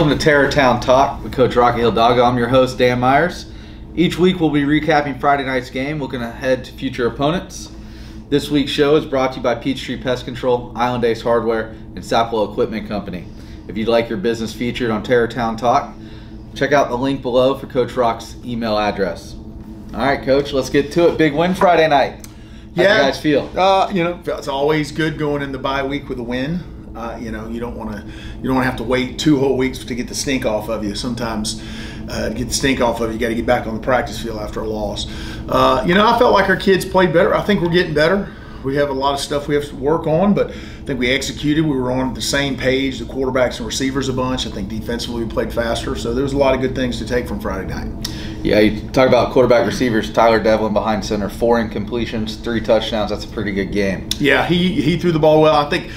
Welcome to Terrortown Talk with Coach Rocky Hidalgo. I'm your host, Dan Meyers. Each week we'll be recapping Friday night's game, looking ahead to head to future opponents. This week's show is brought to you by Peachtree Pest Control, Island Ace Hardware, and Sapelo Equipment Company. If you'd like your business featured on Terrortown Talk, check out the link below for Coach Rock's email address. All right, Coach, let's get to it. Big win Friday night. How yeah, you guys feel? Uh, you know, it's always good going in the bye week with a win. Uh, you know, you don't want to you don't want to have to wait two whole weeks to get the stink off of you. Sometimes uh, to get the stink off of you, you got to get back on the practice field after a loss. Uh, you know, I felt like our kids played better. I think we're getting better. We have a lot of stuff we have to work on, but I think we executed. We were on the same page, the quarterbacks and receivers a bunch. I think defensively we played faster. So there was a lot of good things to take from Friday night. Yeah, you talk about quarterback receivers. Tyler Devlin behind center, four incompletions, three touchdowns. That's a pretty good game. Yeah, he he threw the ball well. I think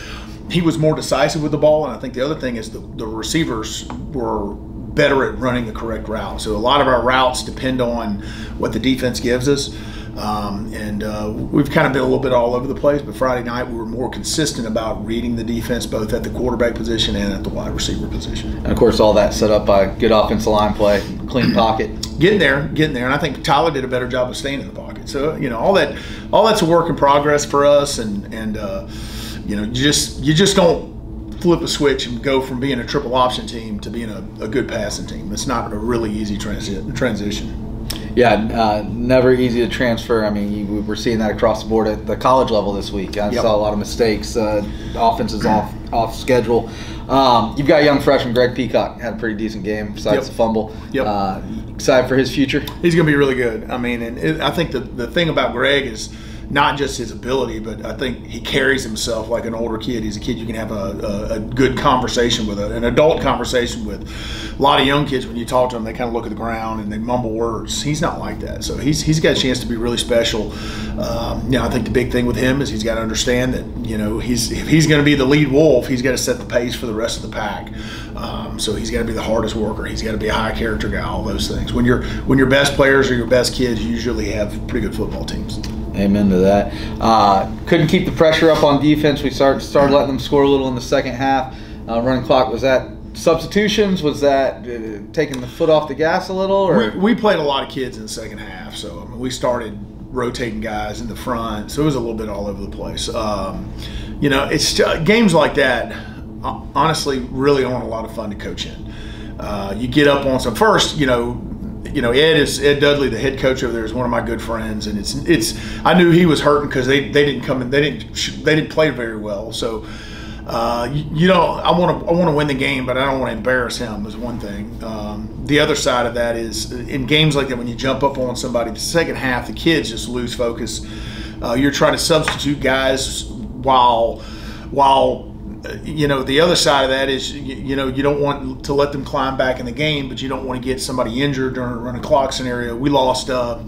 he was more decisive with the ball, and I think the other thing is the, the receivers were better at running the correct route. So a lot of our routes depend on what the defense gives us. Um, and uh, we've kind of been a little bit all over the place, but Friday night we were more consistent about reading the defense both at the quarterback position and at the wide receiver position. And of course, all that set up by good offensive line play, clean pocket. Getting there, getting there, and I think Tyler did a better job of staying in the pocket. So you know, all that, all that's a work in progress for us, and and uh, you know, you just you just don't flip a switch and go from being a triple option team to being a, a good passing team. It's not a really easy transi- transition. Yeah, uh, never easy to transfer. I mean, you, we're seeing that across the board at the college level this week. I Yep. saw a lot of mistakes. Uh, offense is off off schedule. Um, you've got a young freshman Greg Peacock had a pretty decent game besides Yep. the fumble. Yep. Uh, excited for his future. He's going to be really good. I mean, and it, I think the, the thing about Greg is not just his ability, but I think he carries himself like an older kid. He's a kid you can have a, a, a good conversation with, an adult conversation with. A lot of young kids, when you talk to them, they kind of look at the ground and they mumble words. He's not like that. So he's, he's got a chance to be really special. Um, you know, I think the big thing with him is he's got to understand that, you know, he's if he's going to be the lead wolf, he's got to set the pace for the rest of the pack. Um, so he's got to be the hardest worker. He's got to be a high character guy. All those things. When your when your best players are your best kids, usually have pretty good football teams. Amen to that. Uh, couldn't keep the pressure up on defense. We started started letting them score a little in the second half. Uh, running clock was that substitutions? Was that uh, taking the foot off the gas a little? Or We, we played a lot of kids in the second half, so I mean, we started rotating guys in the front, so it was a little bit all over the place. Um, you know, it's games like that. Honestly, really aren't a lot of fun to coach in. Uh, you get up on some first, you know. You know, Ed is Ed Dudley, the head coach over there, is one of my good friends, and it's it's. I knew he was hurting because they, they didn't come in, they didn't they didn't play very well, so uh, you, you know, I want to I want to win the game, but I don't want to embarrass him. Is one thing. Um, the other side of that is in games like that, when you jump up on somebody, the second half, the kids just lose focus. Uh, you're trying to substitute guys while while you know the other side of that is you, you know you don't want to let them climb back in the game, but you don't want to get somebody injured during a run clock scenario. We lost. Uh,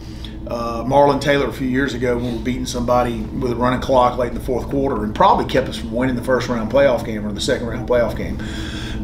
uh, Marlon Taylor a few years ago when we were beating somebody with a running clock late in the fourth quarter and probably kept us from winning the first round playoff game or the second round playoff game.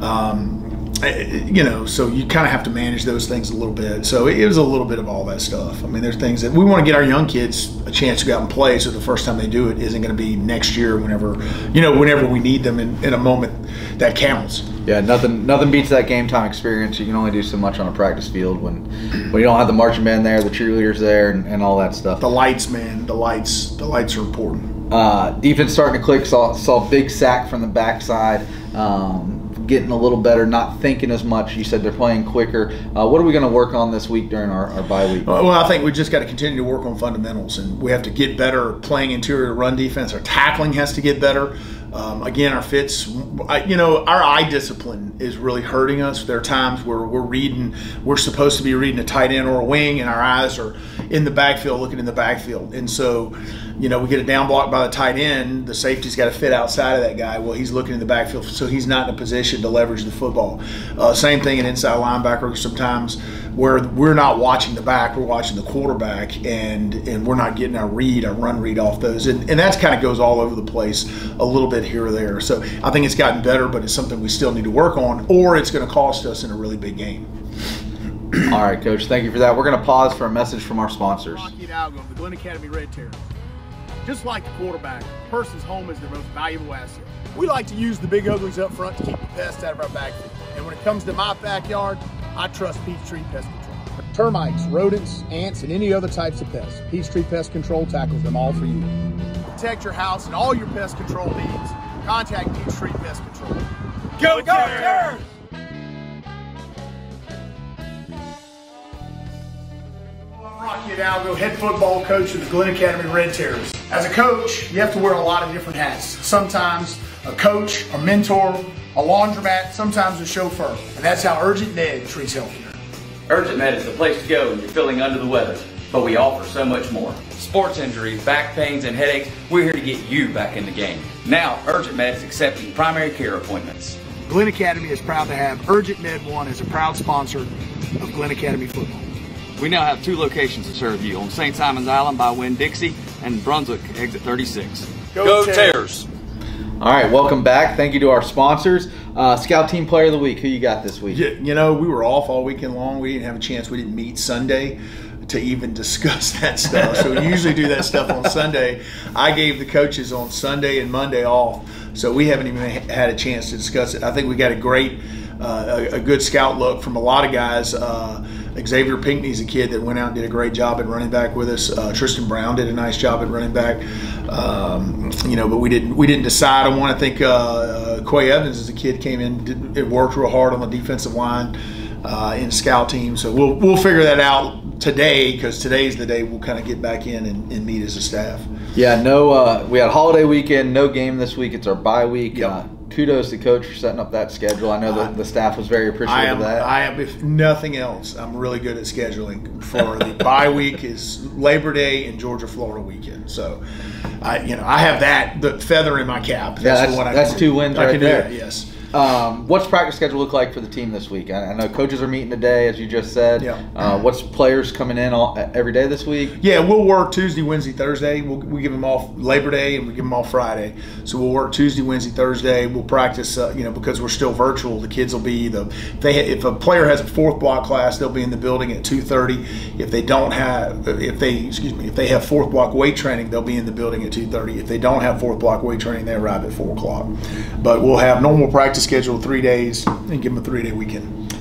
Um, you know, so you kind of have to manage those things a little bit. So it was a little bit of all that stuff. I mean, there's things that we want to get our young kids a chance to go out and play. So the first time they do it isn't going to be next year, whenever you know, whenever we need them in, in a moment that counts. Yeah, nothing nothing beats that game time experience. You can only do so much on a practice field when when you don't have the marching band there, the cheerleaders there, and, and all that stuff. The lights, man, the lights, the lights are important. Uh, defense starting to click. Saw saw big sack from the backside. Um, getting a little better, not thinking as much. You said they're playing quicker. Uh, what are we going to work on this week during our, our bye week? Well, I think we just got to continue to work on fundamentals, and we have to get better playing interior run defense. Our tackling has to get better. Um, again, our fits, you know, our eye discipline is really hurting us. There are times where we're reading, we're supposed to be reading a tight end or a wing, and our eyes are in the backfield, looking in the backfield. And so, you know, we get a down block by the tight end. The safety's got to fit outside of that guy. Well, he's looking in the backfield, so he's not in a position to leverage the football. Uh, same thing in inside linebacker. Sometimes where we're not watching the back, we're watching the quarterback, and and we're not getting our read, our run read off those, and and that kind of goes all over the place a little bit here or there. So I think it's gotten better, but it's something we still need to work on, or it's going to cost us in a really big game. All right, Coach. Thank you for that. We're going to pause for a message from our sponsors. Rocky Hidalgo, the Glynn Academy Red Terror. Just like the quarterback, a person's home is their most valuable asset. We like to use the big uglies up front to keep the pests out of our backfield. And when it comes to my backyard, I trust Peachtree Pest Control. Termites, rodents, ants, and any other types of pests, Peachtree Pest Control tackles them all for you. Protect your house and all your pest control needs. Contact Peachtree Pest Control. Go, go Terrors! Rocky Hidalgo, head football coach of the Glynn Academy Red Terrors. As a coach, you have to wear a lot of different hats. Sometimes a coach, a mentor, a laundromat, sometimes a chauffeur. And that's how Urgent Med treats healthcare. Urgent Med is the place to go when you're feeling under the weather, but we offer so much more. Sports injuries, back pains, and headaches, we're here to get you back in the game. Now, Urgent Med is accepting primary care appointments. Glynn Academy is proud to have Urgent Med 1 as a proud sponsor of Glynn Academy football. We now have two locations to serve you on St. Simon's Island by Winn-Dixie and Brunswick, exit 36. Go, Go Terrors! All right, welcome back. Thank you to our sponsors. Uh, Scout Team Player of the Week, who you got this week? You, you know, we were off all weekend long. We didn't have a chance. We didn't meet Sunday to even discuss that stuff. so we usually do that stuff on Sunday. I gave the coaches on Sunday and Monday off, so we haven't even had a chance to discuss it. I think we got a great, uh, a, a, good scout look from a lot of guys. Uh, Xavier Pinckney's a kid that went out and did a great job at running back with us. Uh, Tristan Brown did a nice job at running back. Um, you know, but we didn't we didn't decide. I want to think uh, uh, Quay Evans as a kid came in, did, it worked real hard on the defensive line uh, in scout team. So we'll we'll figure that out today because today's the day we'll kind of get back in and, and meet as a staff. Yeah, no, uh, we had holiday weekend, no game this week. It's our bye week. Yep. Kudos to coach for setting up that schedule. I know that the staff was very appreciative I am, of that. I am, if nothing else, I'm really good at scheduling for the bye week is Labor Day and Georgia Florida weekend. So, I you know I have that the feather in my cap. That's yeah, that's, that's two wins I right there. That, yes. Um, what's practice schedule look like for the team this week? I, I know coaches are meeting today, as you just said. Yeah. Uh, what's players coming in all, every day this week? Yeah, we'll work Tuesday, Wednesday, Thursday. We'll, we give them off Labor Day and we give them off Friday. So we'll work Tuesday, Wednesday, Thursday. We'll practice, uh, you know, because we're still virtual. The kids will be the if they if a player has a fourth block class, they'll be in the building at two thirty. If they don't have, if they excuse me, if they have fourth block weight training, they'll be in the building at two thirty. If they don't have fourth block weight training, they arrive at four o'clock. But we'll have normal practice schedule three days days and give them a three day weekend.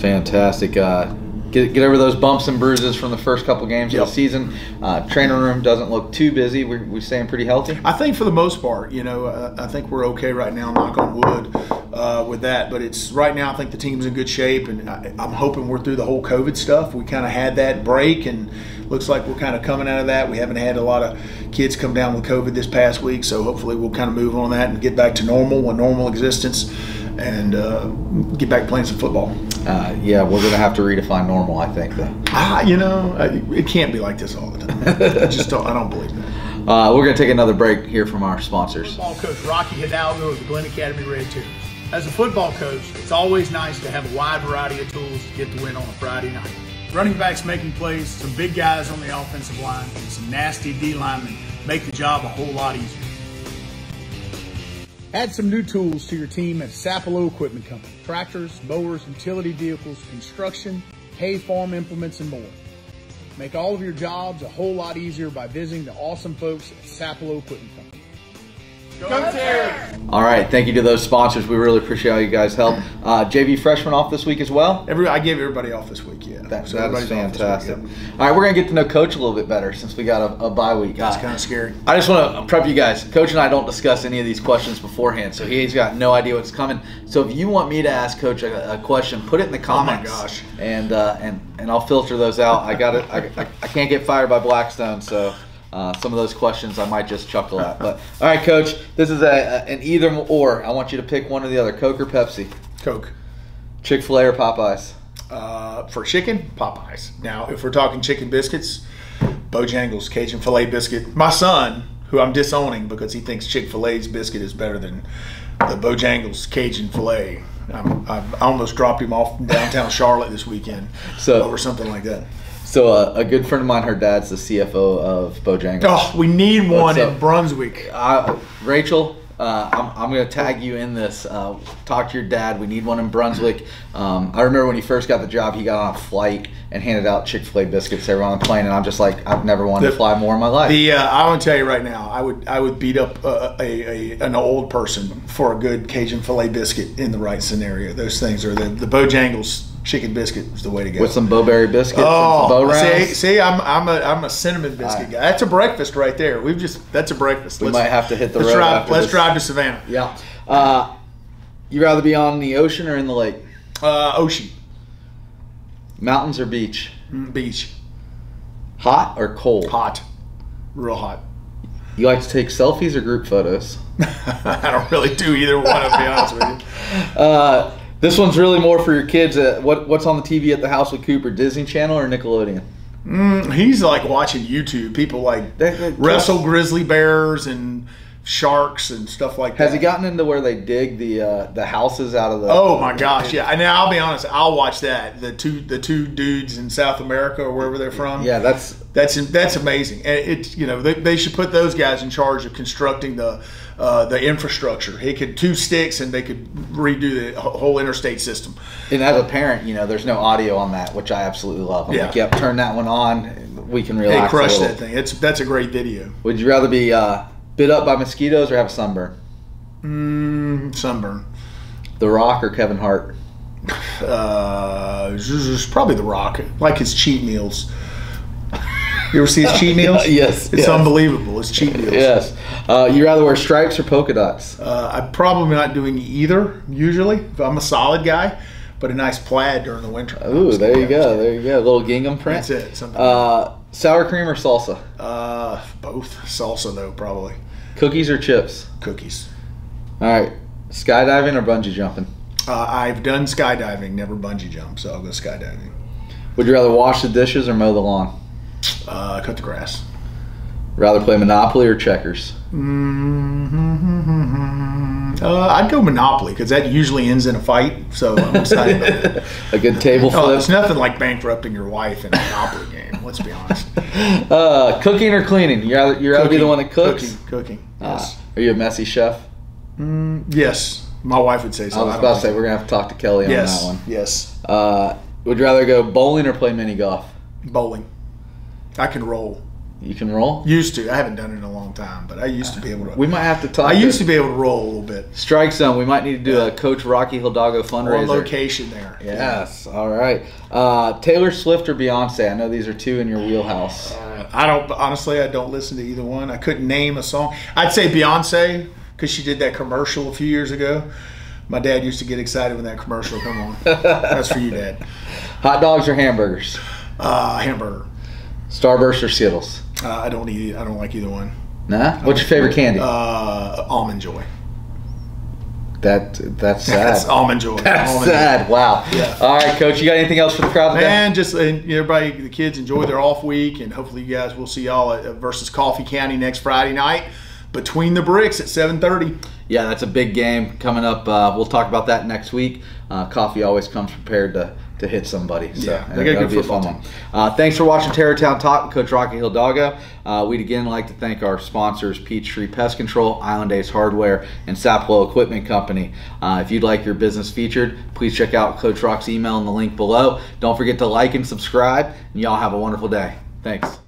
Fantastic. Uh, get, get over those bumps and bruises from the first couple games yep. of the season. Uh, training room doesn't look too busy. We're, we're staying pretty healthy. I think for the most part, you know, uh, I think we're okay right now. Knock on wood uh, with that. But it's right now. I think the team's in good shape, and I, am hoping we're through the whole COVID stuff. We kind of had that break, and looks like we're kind of coming out of that. We haven't had a lot of kids come down with COVID this past week, so hopefully we'll kind of move on that and get back to normal, a normal existence and uh, get back playing some football. Uh, yeah, we're going to have to redefine normal, I think, though. Ah, you know, it can't be like this all the time. I just don't. I don't believe that. Uh, we're going to take another break here from our sponsors. Football coach Rocky Hidalgo of the Glynn Academy Red Terrors. As a football coach, it's always nice to have a wide variety of tools to get the win on a Friday night. Running backs making plays, some big guys on the offensive line, and some nasty D linemen make the job a whole lot easier. Add some new tools to your team at Sapelo Equipment Company. Tractors, mowers, utility vehicles, construction, hay farm implements, and more. Make all of your jobs a whole lot easier by visiting the awesome folks at Sapelo Equipment Company. All right, thank you to those sponsors. We really appreciate all you guys' help. Uh, JV freshman off this week as well. Every I gave everybody off this week. Yeah, that, so that is fantastic. Week, yeah. All right, we're gonna get to know Coach a little bit better since we got a, a bye week. That's uh, kind of scary. I just want to prep you guys. Coach and I don't discuss any of these questions beforehand, so he's got no idea what's coming. So if you want me to ask Coach a, a question, put it in the comments. Oh my gosh! And uh, and and I'll filter those out. I got it. I, I, I can't get fired by Blackstone, so. Uh, some of those questions I might just chuckle at. But all right, Coach, this is a, a, an either or. I want you to pick one or the other: Coke or Pepsi. Coke. Chick Fil A or Popeyes. Uh, for chicken, Popeyes. Now, if we're talking chicken biscuits, Bojangles Cajun filet biscuit. My son, who I'm disowning because he thinks Chick Fil A's biscuit is better than the Bojangles Cajun filet. i almost dropped him off downtown Charlotte this weekend so, over something like that. So uh, a good friend of mine, her dad's the CFO of Bojangles. Oh, we need one in Brunswick. Uh, Rachel, Uh, I'm, I'm going to tag you in this. Uh, talk to your dad. We need one in Brunswick. Um, I remember when he first got the job, he got on a flight and handed out Chick Fil A biscuits to everyone on the plane, and I'm just like, I've never wanted to fly more in my life. The uh, I want to tell you right now, I would I would beat up uh, a, a an old person for a good Cajun filet biscuit in the right scenario. Those things are the the Bojangles chicken biscuit is the way to go. With some Bo-Berry biscuits and some Oh, see, see, I'm I'm a I'm a cinnamon biscuit Alright. guy. That's a breakfast right there. We've just that's a breakfast. We might have to hit the let's road drive. let's this. drive to Savannah. Yeah. Uh, you rather be on the ocean or in the lake? Uh, ocean, Mountains or beach? Mm, beach, Hot or cold? hot, real hot. You like to take selfies or group photos? I don't really do either one. To be honest with you. Uh, this one's really more for your kids. Uh, what What's on the TV at the house with Cooper? Disney Channel or Nickelodeon? Mm, he's like watching YouTube. People like They- they- wrestle grizzly bears and sharks and stuff like that. Has he gotten into where they dig the uh, the houses out of the? Oh my gosh, yeah. And I'll be honest, I'll watch that. The two the two dudes in South America or wherever they're from. Yeah, that's That's that's amazing. And it you know they, they should put those guys in charge of constructing the uh, the infrastructure. He could two sticks and they could redo the whole interstate system. and as a parent, you know, there's no audio on that, which I absolutely love. I'm Yeah. like, yep, turn that one on. We can relax. They a crushed little. that thing. It's that's a great video. Would you rather be uh, bit up by mosquitoes or have a sunburn? Mm, sunburn. The Rock or Kevin Hart? Uh, probably The Rock. Like his cheat meals. You ever see his cheat meals? Yes, It's yes. unbelievable. His cheat meals. Yes. Uh, you rather wear stripes or polka dots? Uh, I'm probably not doing either usually. I'm a solid guy, but a nice plaid during the winter. Ooh, there you go. There you go. A little gingham print. That's it. Something. Uh, sour cream or salsa? Uh, both salsa though, probably Cookies or chips? cookies. All right. Skydiving or bungee jumping? Uh, I've done skydiving, never bungee jump, so I'll go skydiving. Would you rather wash the dishes or mow the lawn? Uh, cut the grass. Rather play Monopoly or checkers? Mm-hmm. Uh, I'd go Monopoly because that usually ends in a fight. So I'm excited about it. A good table Oh, flip? it's nothing like bankrupting your wife in a Monopoly game. Let's be honest. Uh, cooking or cleaning? You're rather you rather be the one that cooks? Cooking. Cooking. Uh, are you a messy chef? yes. My wife would say so. I was don't about to say think- we're gonna have to talk to Kelly on Yes. that one. Yes. Uh, would you rather go bowling or play mini golf? Bowling. I can roll. You can roll. Used to. I haven't done it in a long time, but I used to be able to. We might have to talk. I used to be able to roll a little bit. strike zone. We might need to do a Coach Rocky Hidalgo On fundraiser. location there. Yes. All right. Uh, Taylor Swift or Beyonce? I know these are two in your wheelhouse. Uh, I don't honestly. I don't listen to either one. I couldn't name a song. I'd say Beyonce because she did that commercial a few years ago. My dad used to get excited when that commercial come on. That's for you, Dad. Hot dogs or hamburgers? Uh, hamburger. Starburst or Skittles? Uh, I don't eat. I don't like either one. Nah. What's your favorite candy? Uh, almond joy. that that's sad. That's almond joy. That's Almond Joy. Wow. Yeah. All right, Coach. You got anything else for the crowd today? Man, just uh, everybody, the kids enjoy their off week, and hopefully you guys will see y'all at versus Coffee County next Friday night between the bricks at 7:30. Yeah, that's a big game coming up. Uh, we'll talk about that next week. Uh, Coffee always comes prepared to, to hit somebody. So Yeah, they got a good be a football fun. Uh, thanks for watching Terrortown Talk Coach Rocky Hidalgo. Uh, we'd again like to thank our sponsors, Peachtree Pest Control, Island Ace Hardware, and Sapelo Equipment Company. Uh, if you'd like your business featured, please check out Coach Rock's email in the link below. Don't forget to like and subscribe, and y'all have a wonderful day. Thanks.